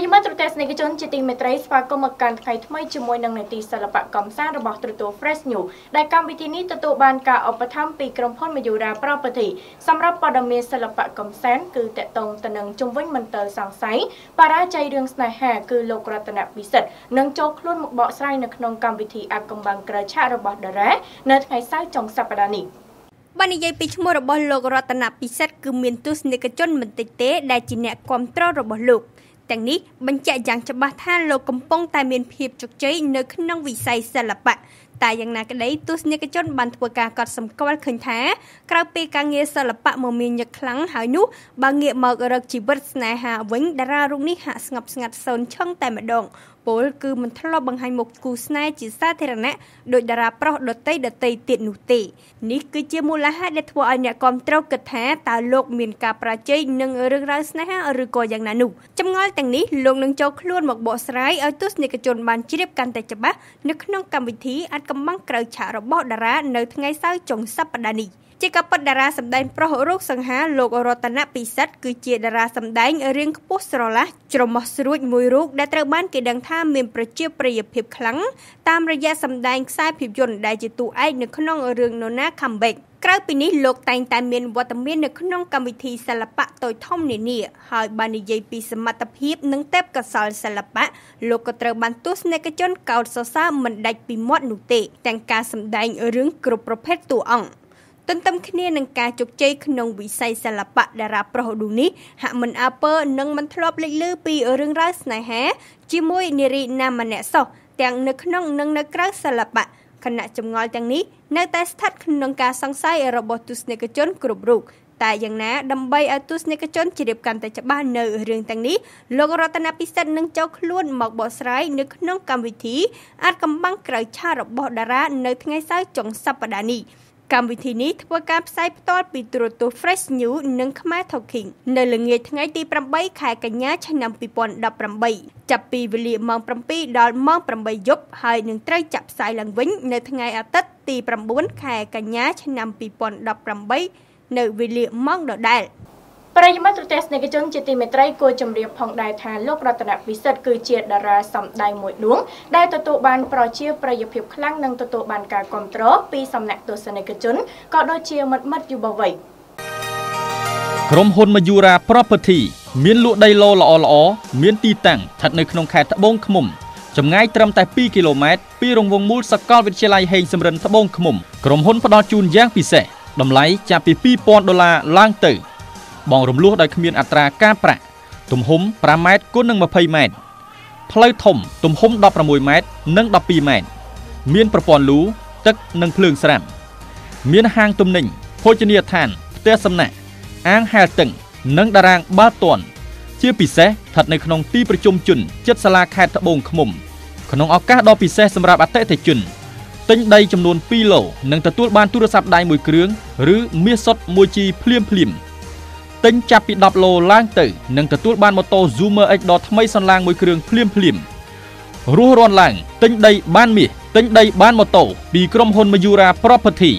រិយមិត្តទូទេសនិកជនជាទីមេត្រីស្វាគមន៍មកកាន់ថ្ងៃថ្មីជាមួយនឹងនីតិសិល្បៈកំសាន្តរបស់ទូរទស្សន៍ Fresh News ដែលកម្មវិធីនេះទទួលបានការឧបត្ថម្ភពីក្រុមហ៊ុន Mayura Property សម្រាប់ព័ត៌មានសិល្បៈកំសាន្តគឺតកតងទៅនឹងជំវិញមន្ទិលសង្ស័យបរាជ័យរឿងស្នេហាគឺលោករតនពិសិដ្ឋនឹងចូលខ្លួនមកបកស្រាយនៅក្នុងកម្មវិធីអាកំបាំងក្រៅឆាករបស់តារានៅថ្ងៃសៅរ៍ចុងសប្តាហ៍នេះបាននិយាយពីឈ្មោះរបស់លោករតនពិសិដ្ឋគឺមានទស្សនិកជនមិនតិចទេដែលជាអ្នកគ្រប់គ្រងរបស់លោក ទាំងនេះបញ្ជាក់យ៉ាងច្បាស់ថាលោកកំពុងតែមានភាពជោគជ័យនៅក្នុងវិស័យសិល្បៈ តែយ៉ាងណាក្តីទស្សនិកជនបានធ្វើការកត់សម្គាល់ឃើញថាក្រៅពីការងារសិល្បៈមមាញឹកខ្លាំងហើយនោះបើងាកមករកជីវិតស្នេហាវិញតារារូបនេះហាក់ស្ងប់ស្ងាត់សូន្យឈឹងតែម្ដងពលគឺមិនធ្លាប់បង្ហាញមុខគូស្នេហ៍ជាសាធារណៈដោយតារាប្រុសដតីដតីទៀតនោះទេនេះគឺជាមូលហេតុដែលធ្វើឲ្យអ្នកគាំទ្រគិតថាតើលោកមានការប្រាជ័យនឹងរឿងរ៉ាវស្នេហាឬក៏យ៉ាងណានោះចម្ងល់ទាំងនេះលោកនឹងចូលខ្លួនមកបកស្រាយឲ្យទស្សនិកជនបានជ្រាបកាន់តែច្បាស់នៅក្នុងកម្មវិធីអាចកំបាំងក្រៅឆាករបស់តារានៅថ្ងៃសៅរ៍ចុងសប្តាហ៍នេះ ជាកពិតតារាសម្ដែងប្រុសរូបសង្ហាលោករតនពិសិដ្ឋគឺជាតារាសម្ដែងរៀងខ្ពស់ស្រឡះច្រមុះស្រួចមួយរូបដែលត្រូវបានគេដឹងថាមានប្រជាប្រិយភាពខ្លាំងតាមរយៈសម្ដែងខ្សែភាពយន្តដែលជាតួឯកនៅក្នុងរឿង Nona Comeback ក្រៅពីនេះលោកតែងតែមានវត្តមាននៅក្នុងកម្មវិធីសិល្បៈតូចធំនានាហើយបាននិយាយពីសមត្ថភាពនិងទេពកោសល្យសិល្បៈលោកក៏ត្រូវបានទស្សនិកជនកោតសរសើរមិនដាច់ពីមាត់នោះទេទាំងការសម្ដែងរឿងគ្រប់ប្រភេទតួអង្គ ទន្ទឹមគ្នានឹងការជោគជ័យក្នុងវិស័យសិល្បៈតារាប្រុសរូបនេះហាក់មិនអើពើនិងមិនធ្លាប់លេចលឺពីរឿងរ៉ាវស្នេហាជាមួយនារីណាម្នាក់សោះទាំងនៅក្នុងនិងនៅក្រៅសិល្បៈខណៈចម្ងល់ទាំងនេះនៅតែស្ថិតក្នុងការសង្ស័យរបស់ទស្សនិកជនគ្រប់រូបតែយ៉ាងណាដើម្បីឲ្យទស្សនិកជនជ្រាបកាន់តែច្បាស់នៅរឿងទាំងនេះលោករតនពិសិដ្ឋនឹងចូលខ្លួនមកបកស្រាយនៅក្នុងកម្មវិធីអាចកំបាំងក្រៅឆារបស់តារានៅថ្ងៃសៅរ៍ចុងសប្តាហ៍នេះ កម្មវិធីនេះធ្វើការផ្សាយផ្ទាល់ពីទូរទស្សន៍ Fresh News និងខ្មែរ Talking នៅល្ងាចថ្ងៃទី8ខែកញ្ញាឆ្នាំ2018ចាប់ពីវេលាម៉ោង7ដល់ម៉ោង8យប់ហើយនឹងត្រូវចាក់ផ្សាយឡើងវិញនៅថ្ងៃអាទិត្យទី9ខែកញ្ញាឆ្នាំ2018នៅវេលាម៉ោងដដែល។ ប្រិយមិត្តទស្សនិកជនជាទីមេត្រីគួរជម្រាបផងដែរថាលោករតនពិសិដ្ឋគឺជាតារាសម្ដែងមួយដួងដែលទទួលបានប្រជាប្រិយភាពខ្លាំងនិងទទួលបានការគាំទ្រពីសំណាក់ទស្សនិកជនក៏ដូចជាមិត្តមិត្តយុវវ័យក្រុមហ៊ុន Mayura Property មានលក់ដីឡូល្អល្អមានទីតាំងស្ថិតនៅក្នុងខេត្តត្បូងឃ្មុំចម្ងាយត្រឹមតែ2គីឡូម៉ែត្រពីរង្វង់មូលសាកលវិទ្យាល័យហេងសំរិនត្បូងឃ្មុំក្រុមហ៊ុនផ្ដល់ជូនយ៉ាងពិសេសតម្លៃចាប់ពី2000ដុល្លារឡើងទៅ បងរំលោះដោយគ្មានអត្រាការប្រាក់ទំហំ5ម៉ែត្រគុណនឹង20ម៉ែត្រផ្លូវធំទំហំ16ម៉ែត្រនិង12ម៉ែត្រមានប្រព័ន្ធលូទឹកនិងភ្លើងស្រាប់មានហាងទំនិញភោជនីយដ្ឋានផ្ទះសំណាក់អាងហែលទឹកនិងតារាងបាល់ទាត់ជាពិសេសស្ថិតនៅក្នុងទីប្រជុំជនចិត្តសាលាខេត្តត្បូងឃ្មុំ ក្នុងឱកាសដ៏ពិសេសសម្រាប់អតិថិជនទិញដីចំនួន2ឡូនិងទទួលបានទូរស័ព្ទដៃមួយគ្រឿងឬមាសសុទ្ធ 1G ភ្លាមភ្លាម ទិញចាប់ពី10ឡូឡើងទៅនឹងទទួលបានម៉ូតូ Zoomer X ដ៏ថ្មីសន្លាងមួយគ្រឿងភ្លាមភ្លាមរស់រាន់ឡើងទិញដីបានមាសទិញដីបានម៉ូតូពីក្រុមហ៊ុន Mayura Property